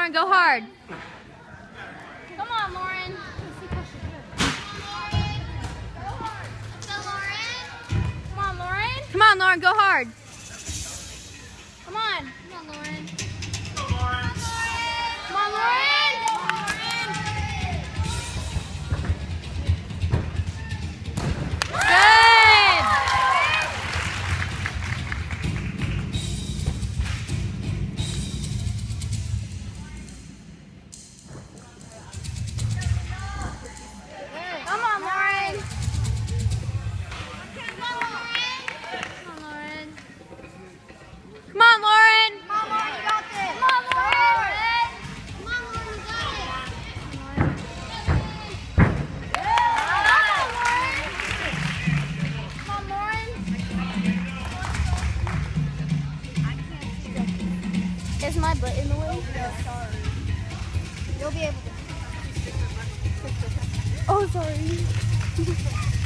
Lauren, go hard. Come on, Lauren. Come on, Lauren. Come on, Lauren, go hard. Come on. Come on, Lauren. Is my butt in the way? sorry. You'll be able to. Oh, sorry.